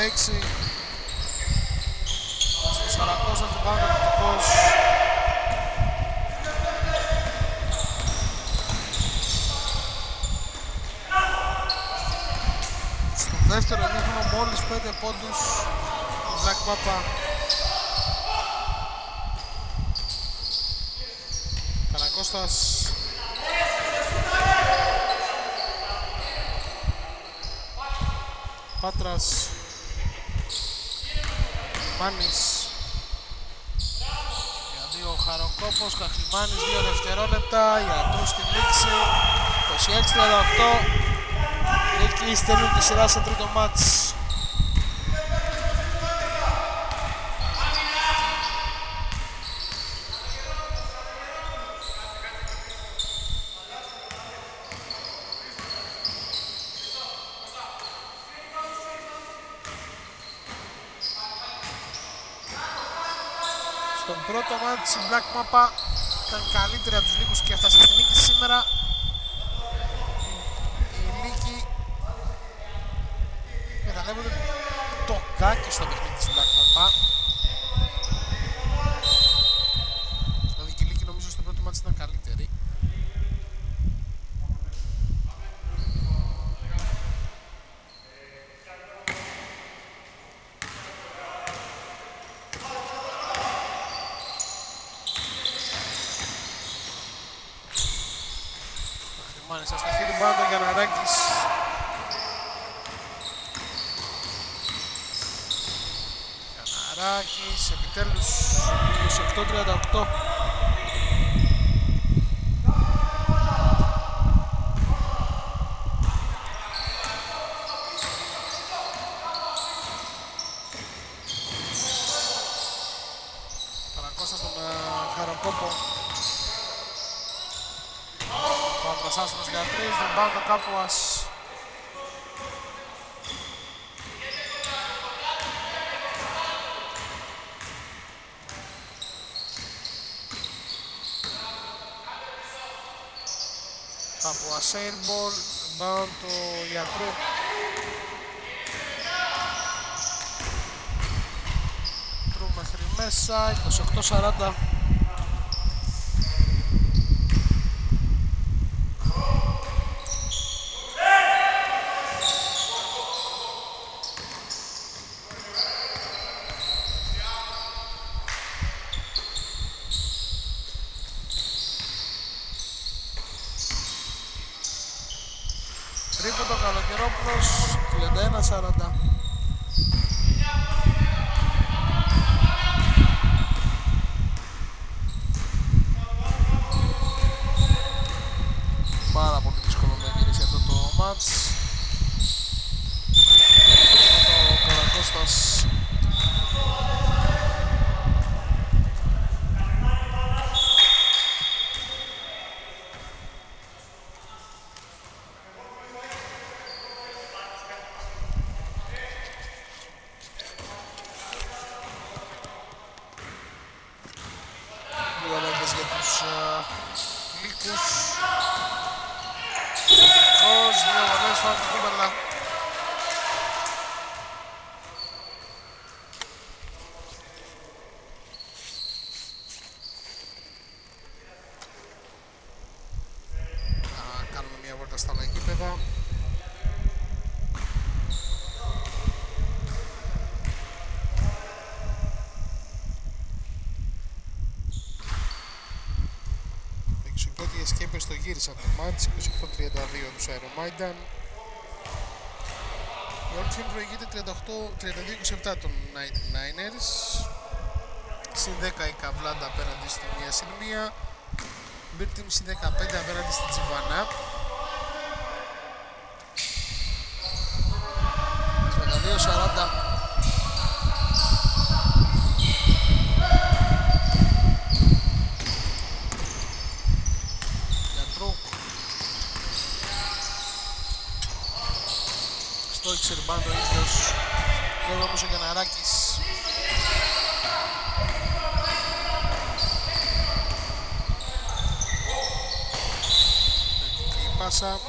Στους 6.36. Στο Σαρακώσα του πάνω κατοικός. Στο δεύτερο ημίχρονο μόλις 5 πόντους ο Black Papa. Καρακώστας Πάτρας Μάνης για δύο Χαροκόπος, Καχλιμάνης, δύο δευτερόλεπτα Ιατρού στη λήξη 26-38 Νίκη στέλνουν τη σειρά σε τρίτο μάτς Στον πρώτο μάτς η Black Mappa ήταν καλύτερη από τους Λύκους και έφτασε στη νίκη σήμερα. Η Λύκη μεταλλεύονται το κάκι στο παιχνίδι της Black Mappa. Δηλαδή η Λύκη νομίζω στο πρώτο μάτς ήταν καλύτερη. Μάλιστα στο χέρι μπάντα για Ναράκης. Καναράκης, επιτέλους 28-38. Παρακώστα στον ε, Χαροκόπο. Παύλας άστρος για τρεις, δεν πάω το Κάπουας. Κάπουας airball, rebound το γιατρού. Τρου μέχρι μέσα, 28-40. Τρίποντο Καλοκαιρόπουλος, 31-40. Πάρα πολύ δύσκολο να γυρίσει αυτό το μάτς. Ο Καρακώστας Δύο αλλαγές για τους ε, Λύκους. Ως δύο αλλαγές φάουλ του Κούμπερλα. Θα κάνουμε μια βόλτα στα άλλα γήπεδα. Εξουγκότι οι Escapers το γύρισαν το μάτς, 28-32 τους Aeromaidan. Η όλη team προηγείται 32-27 των 99ers. Συν 10 η Καβλάντα απέναντι στη μία συν μία. Beer Team συν 15 απέναντι στη Τζιβανά. 32-40. Γιατρού. Στο έχει ριμπάντο ο ίδιος. Βέβαια όμως ο Γιανναράκης. Η πάσα.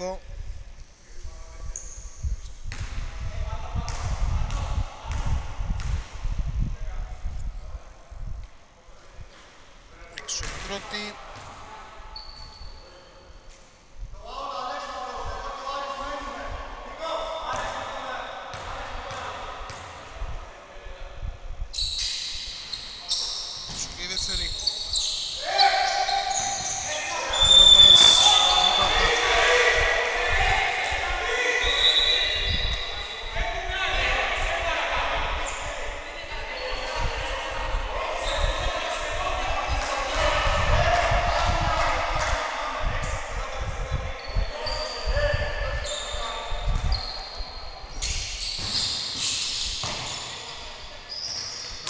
Επιθετικό. Έξω η πρώτη. Σου και η δεύτερη. Κούβελας, Λίπατα.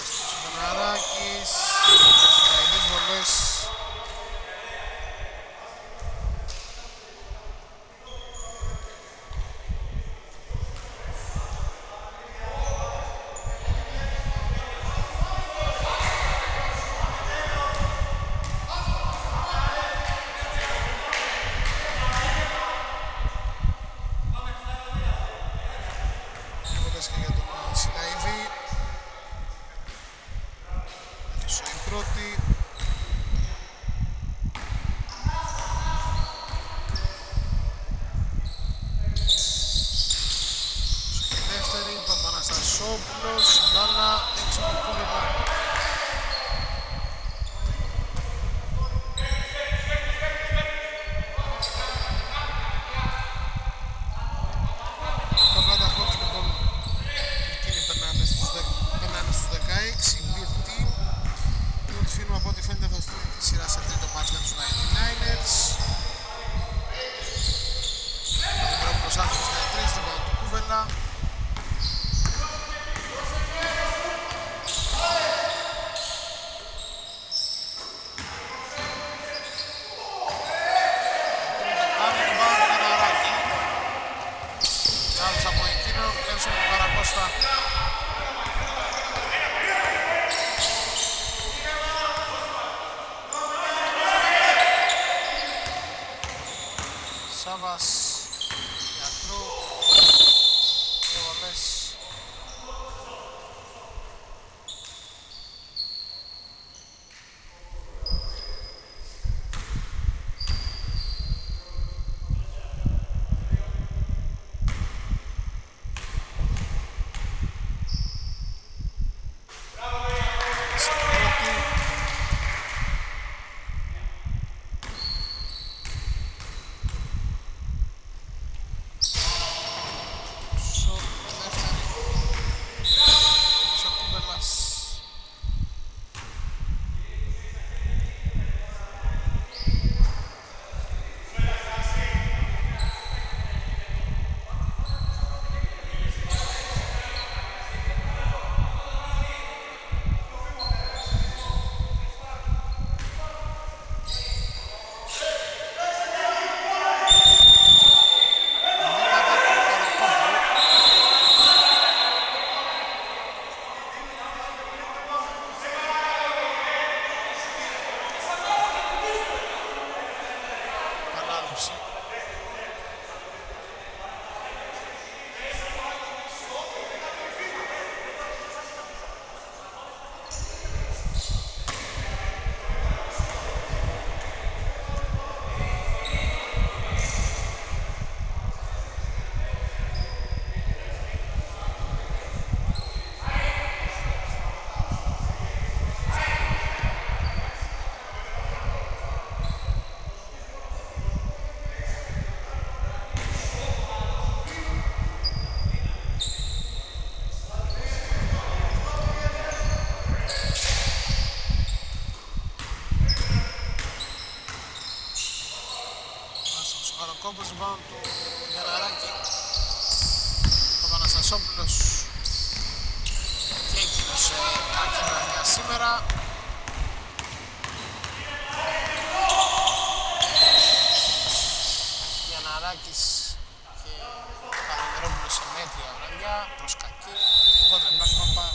Άστος Καναράκης, Ισραηλείς βολές. Βολές και για τον Σιλαϊδή. Έξω η πρώτη. Έξω και η δεύτερη. Παπαναστασόπουλος. Μπάλα έξω από το Χαροκόπος, rebound του Γεραράκη. Παπαναστασόπουλος και εκείνος σε κακή βραδιά σήμερα. Γιανναράκης και Καλαμερόπουλος σε μέτρια βραδιά προς κακή. Οπότε Black Mamba,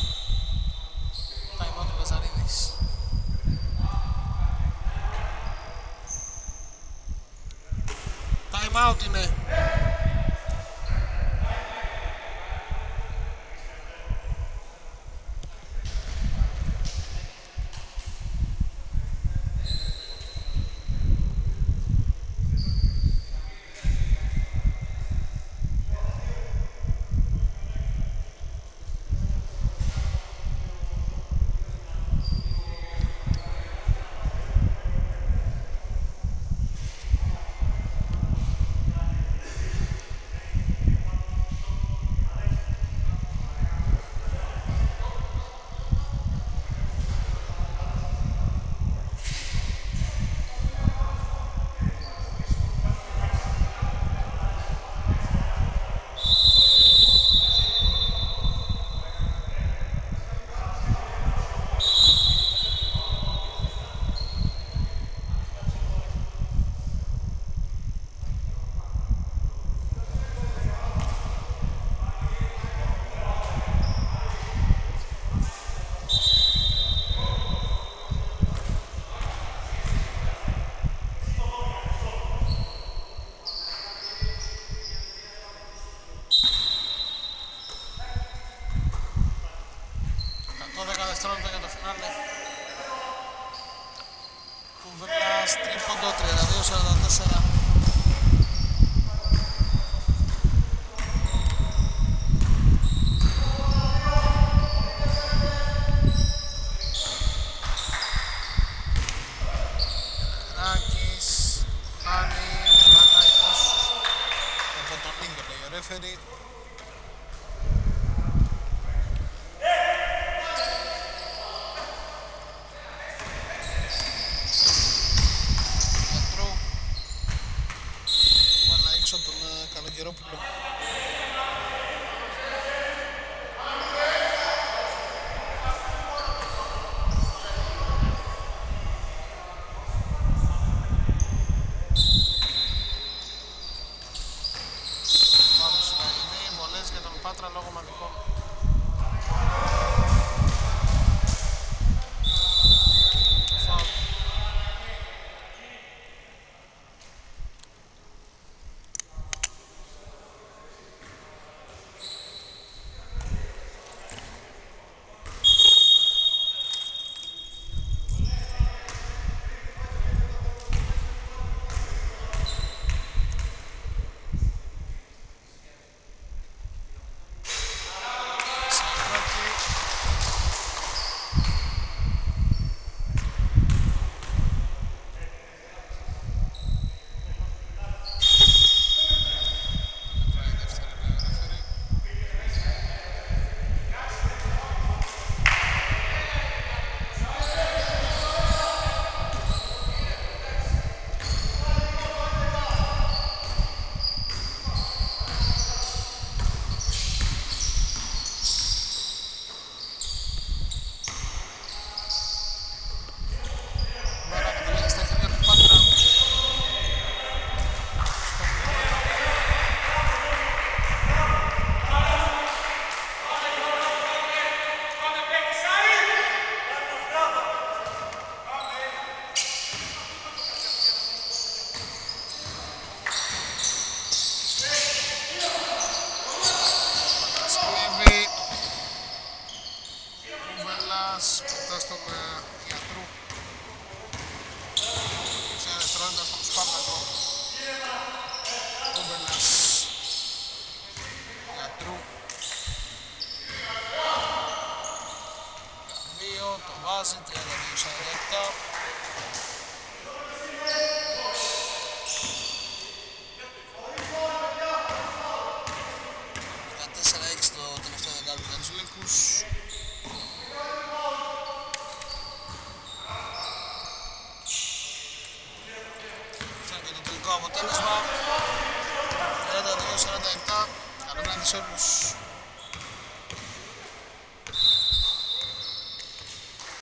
time out ο Καζαρίδης. Time time out είναι. Το 10 δευτερόλεπτα για το φινάλε. Oh, no.